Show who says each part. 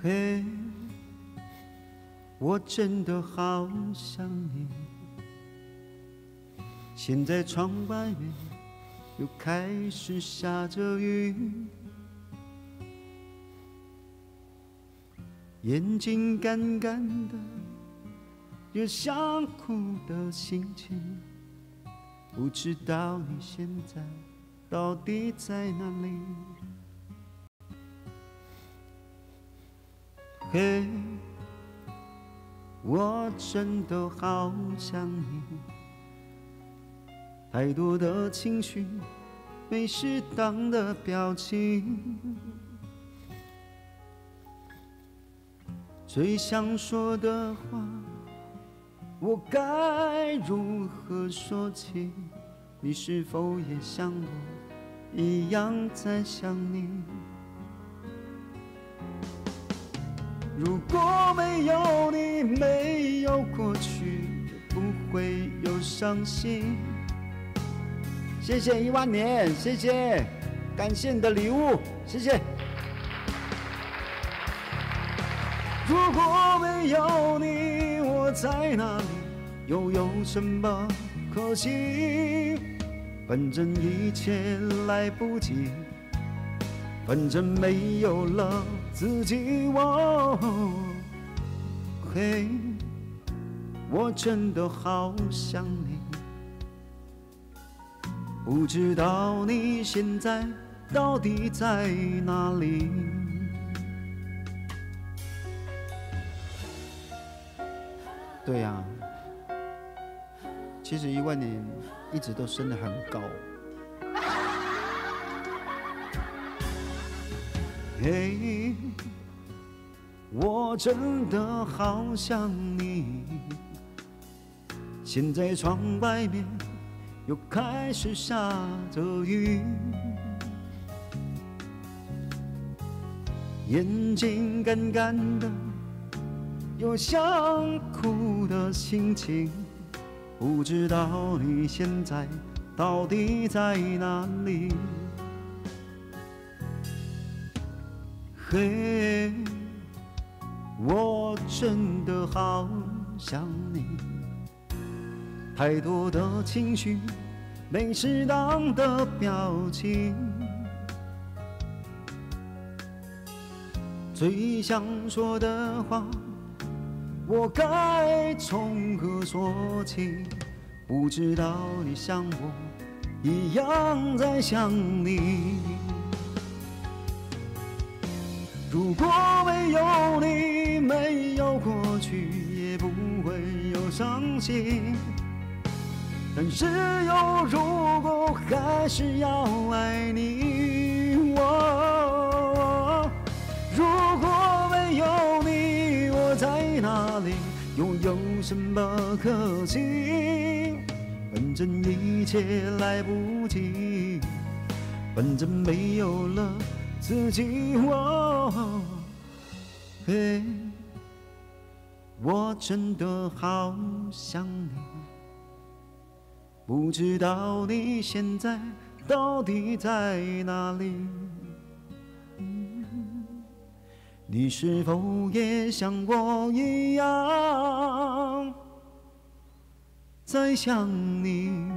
Speaker 1: 嘿，我真的好想你。现在窗外面又开始下着雨，眼睛干干的，有想哭的心情。不知道你现在到底在哪里？嘿，我真的好想你，太多的情绪，没适当的表情，最想说的话，我该如何说起？你是否也像我一样在想你？如果没有你，没有过去，也不会有伤心。谢谢一万年，谢谢，感谢你的礼物，谢谢。如果没有你，我在哪里，又有什么可惜？反正一切来不及。反正没有了自己，我嘿，我真的好想你，不知道你现在到底在哪里。对呀，其实一万年一直都升得很高。嘿，我真的好想你。现在窗外面又开始下着雨，眼睛干干的，有想哭的心情。不知道你现在到底在哪里？嘿，我真的好想你，太多的情绪，没适当的表情，最想说的话，我该从何说起？不知道你像我一样在想你。如果没有你，没有过去，也不会有伤心。但是有如果，还是要爱你。我如果没有你，我在哪里，又有什么可惜？反正一切来不及，反正没有了。自己，我，嘿，我真的好想你，不知道你现在到底在哪里？你是否也像我一样在想你？